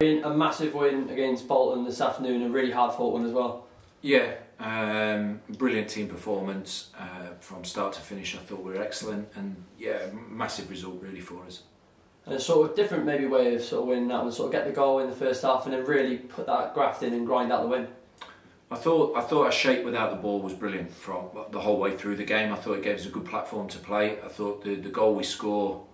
A massive win against Bolton this afternoon, a really hard fought one as well. Yeah, um, brilliant team performance uh, from start to finish. I thought we were excellent, and yeah, massive result really for us. And a sort of different maybe way of sort of winning that one, sort of get the goal in the first half and then really put that graft in and grind out the win. I thought I thought our shape without the ball was brilliant from the whole way through the game. I thought it gave us a good platform to play. I thought the, the goal we score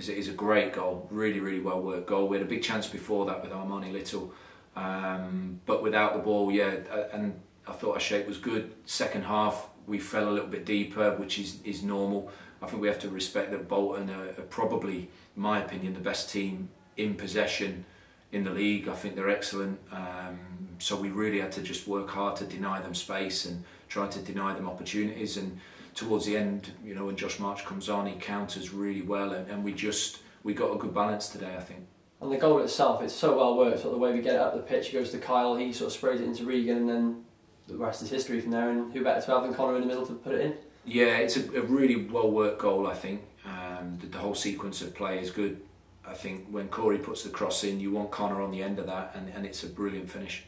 is a, is a great goal, really really well worked goal. We had a big chance before that with Armani Little, um, but without the ball, yeah, and I thought our shape was good. Second half we fell a little bit deeper, which is is normal. I think we have to respect that Bolton are, are probably, in my opinion, the best team in possession in the league. I think they're excellent. Um, so we really had to just work hard to deny them space and try to deny them opportunities. And towards the end, you know, when Josh March comes on, he counters really well, and, and we just we got a good balance today, I think. And the goal itself, it's so well worked. Sort of the way we get it up the pitch, it goes to Kyle, he sort of sprays it into Regan, and then the rest is history from there. And who better to have than Connor in the middle to put it in? Yeah, it's a, a really well worked goal. I think um, the, the whole sequence of play is good. I think when Corey puts the cross in, you want Connor on the end of that, and, and it's a brilliant finish.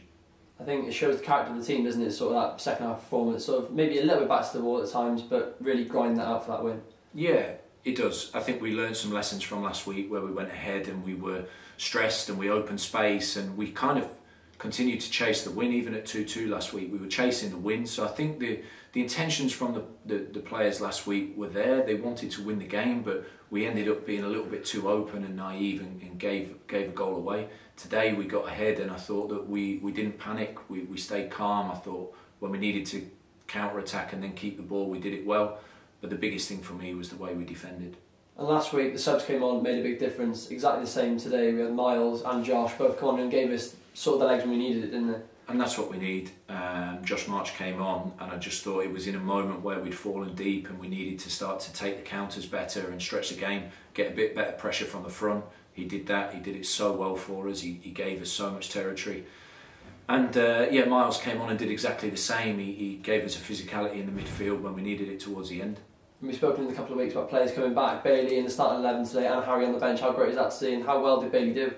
I think it shows the character of the team, doesn't it? Sort of that second half performance, sort of maybe a little bit back to the wall at times, but really grinding that out for that win. Yeah, it does. I think we learned some lessons from last week where we went ahead and we were stressed and we opened space and we kind of continued to chase the win even at 2-2 last week. We were chasing the win, so I think the the intentions from the, the, the, players last week were there. They wanted to win the game, but we ended up being a little bit too open and naive and, and gave gave a goal away. Today we got ahead, and I thought that we, we didn't panic. We, we stayed calm. I thought when we needed to counter attack and then keep the ball, we did it well. But the biggest thing for me was the way we defended. And last week the subs came on, made a big difference. Exactly the same today. We had Myles and Josh both come on and gave us sort of the legs we needed, didn't they? and that's what we need. Um, Josh March came on, and I just thought it was in a moment where we'd fallen deep and we needed to start to take the counters better and stretch the game, get a bit better pressure from the front. He did that. He did it so well for us. He, he gave us so much territory. And uh, yeah, Myles came on and did exactly the same. He, he gave us a physicality in the midfield when we needed it towards the end. We've spoken in a couple of weeks about players coming back. Baily in the starting 11 today and Harry on the bench. How great is that to see? And how well did Baily do?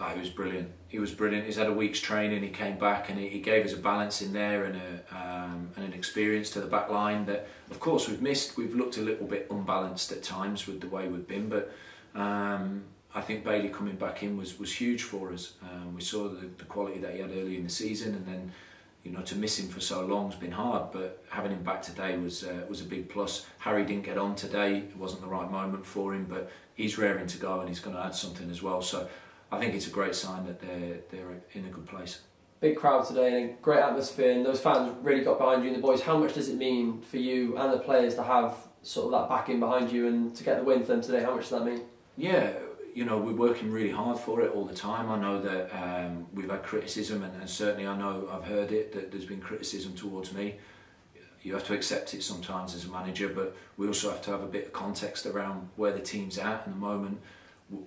Oh, he was brilliant. He was brilliant. He's had a week's training. He came back and he, he gave us a balance in there and, a, um, and an experience to the back line that, of course, we've missed. We've looked a little bit unbalanced at times with the way we've been, but um, I think Baily coming back in was, was huge for us. Um, we saw the, the quality that he had early in the season, and then you know to miss him for so long has been hard. But having him back today was uh, was a big plus. Harry didn't get on today; it wasn't the right moment for him, but he's raring to go and he's going to add something as well. So I think it's a great sign that they're they're in a good place. Big crowd today and a great atmosphere, and those fans really got behind you and the boys. How much does it mean for you and the players to have sort of that backing behind you and to get the win for them today? How much does that mean? Yeah, you know we're working really hard for it all the time. I know that um, we've had criticism, and, and certainly I know I've heard it that there's been criticism towards me. You have to accept it sometimes as a manager, but we also have to have a bit of context around where the team's at in the moment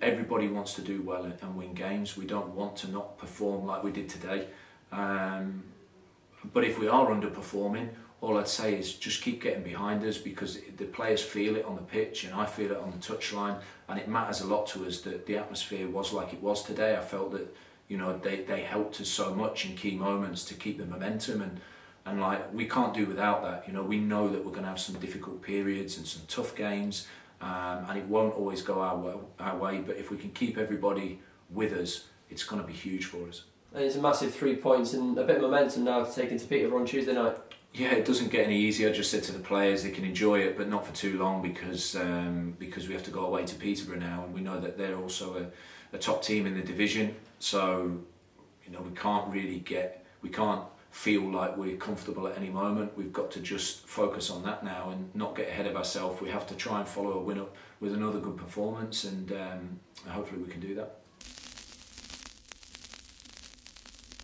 everybody wants to do well and win games. We don't want to not perform like we did today. Um, but if we are underperforming, all I'd say is just keep getting behind us because the players feel it on the pitch and I feel it on the touchline and it matters a lot to us that the atmosphere was like it was today. I felt that you know they, they helped us so much in key moments to keep the momentum and and like we can't do without that. You know we know that we're going to have some difficult periods and some tough games um, and it won't always go our way, our way. But if we can keep everybody with us, it's going to be huge for us. And it's a massive three points and a bit of momentum now to take into Peterborough on Tuesday night. Yeah, it doesn't get any easier. I just said to the players they can enjoy it, but not for too long because um, because we have to go away to Peterborough now, and we know that they're also a, a top team in the division. So you know we can't really get we can't feel like we're comfortable at any moment. We've got to just focus on that now and not get ahead of ourselves. We have to try and follow a win up with another good performance, and um, hopefully we can do that.